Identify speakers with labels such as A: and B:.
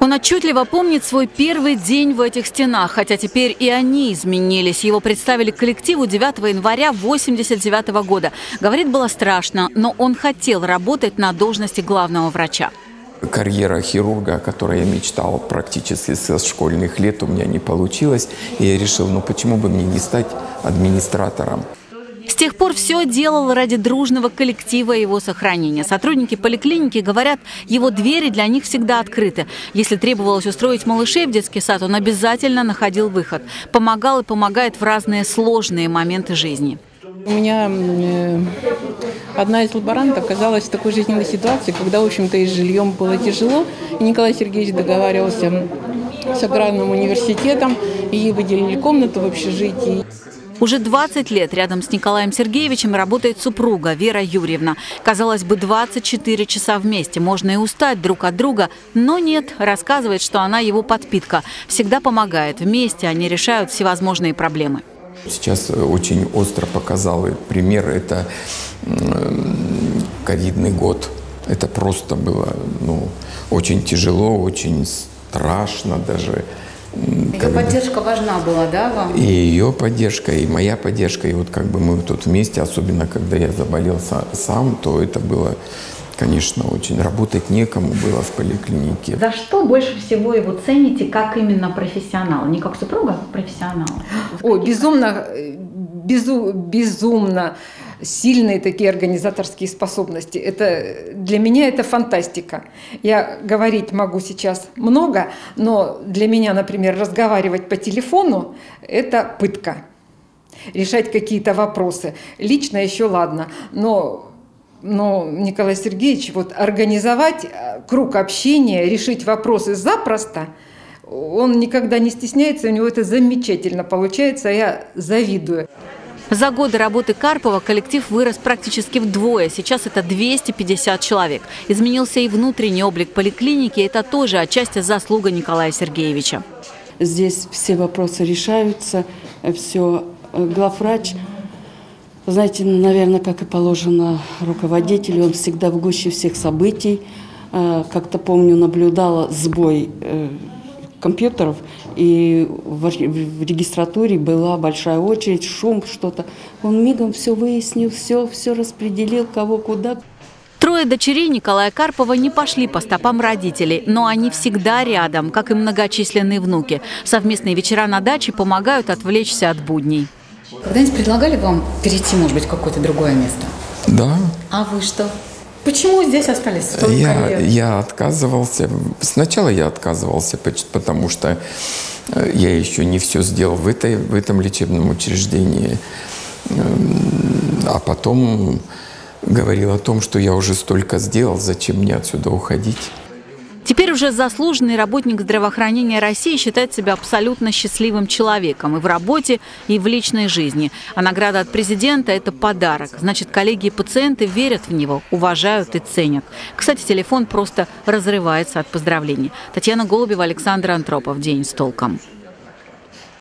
A: Он отчетливо помнит свой первый день в этих стенах, хотя теперь и они изменились. Его представили коллективу 9 января 1989 года. Говорит, было страшно, но он хотел работать на должности главного врача.
B: Карьера хирурга, о которой я мечтал практически со школьных лет, у меня не получилось. И я решил, ну почему бы мне не стать администратором?
A: С тех пор все делал ради дружного коллектива его сохранения. Сотрудники поликлиники говорят, его двери для них всегда открыты. Если требовалось устроить малышей в детский сад, он обязательно находил выход. Помогал и помогает в разные сложные моменты жизни.
C: У меня э, одна из лаборантов оказалась в такой жизненной ситуации, когда, в общем-то, и с жильем было тяжело. И Николай Сергеевич договаривался с аграрным университетом, и ей выделили комнату в общежитии.
A: Уже 20 лет рядом с Николаем Сергеевичем работает супруга Вера Юрьевна. Казалось бы, 24 часа вместе. Можно и устать друг от друга, но нет. Рассказывает, что она его подпитка. Всегда помогает. Вместе они решают всевозможные проблемы.
B: Сейчас очень остро показал пример. Это ковидный год. Это просто было ну, очень тяжело, очень страшно даже.
A: Ее как поддержка бы, важна была, да, вам?
B: И ее поддержка, и моя поддержка. И вот как бы мы тут вместе, особенно когда я заболел сам, то это было, конечно, очень. Работать некому было в поликлинике.
A: За что больше всего его цените, как именно профессионал? Не как супруга, а профессионал?
C: Ой, безумно, безу, безумно сильные такие организаторские способности. Это, для меня это фантастика. Я говорить могу сейчас много, но для меня, например, разговаривать по телефону – это пытка. Решать какие-то вопросы. Лично еще ладно, но но Николай Сергеевич, вот организовать э, круг общения, решить вопросы запросто, он никогда не стесняется, у него это замечательно получается, я завидую.
A: За годы работы Карпова коллектив вырос практически вдвое. Сейчас это 250 человек. Изменился и внутренний облик поликлиники. Это тоже отчасти заслуга Николая Сергеевича.
D: Здесь все вопросы решаются, все. Главврач, знаете, наверное, как и положено руководителю, он всегда в гуще всех событий. Э, как-то помню, наблюдала сбой э, компьютеров, и в регистратуре была большая очередь, шум, что-то. Он мигом все выяснил, все, все распределил, кого куда.
A: Трое дочерей Николая Карпова не пошли по стопам родителей, но они всегда рядом, как и многочисленные внуки. Совместные вечера на даче помогают отвлечься от будней. Когда-нибудь предлагали вам перейти, может быть, в какое-то другое место?
B: Да.
A: А вы что? Почему здесь остались
B: я, Я отказывался. Сначала я отказывался, потому что э, я еще не все сделал в, этой, в этом лечебном учреждении. А потом говорил о том, что я уже столько сделал, зачем мне отсюда уходить.
A: Теперь уже заслуженный работник здравоохранения России считает себя абсолютно счастливым человеком и в работе, и в личной жизни. А награда от президента – это подарок. Значит, коллеги и пациенты верят в него, уважают и ценят. Кстати, телефон просто разрывается от поздравлений. Татьяна Голубева, Александр Антропов. День с толком.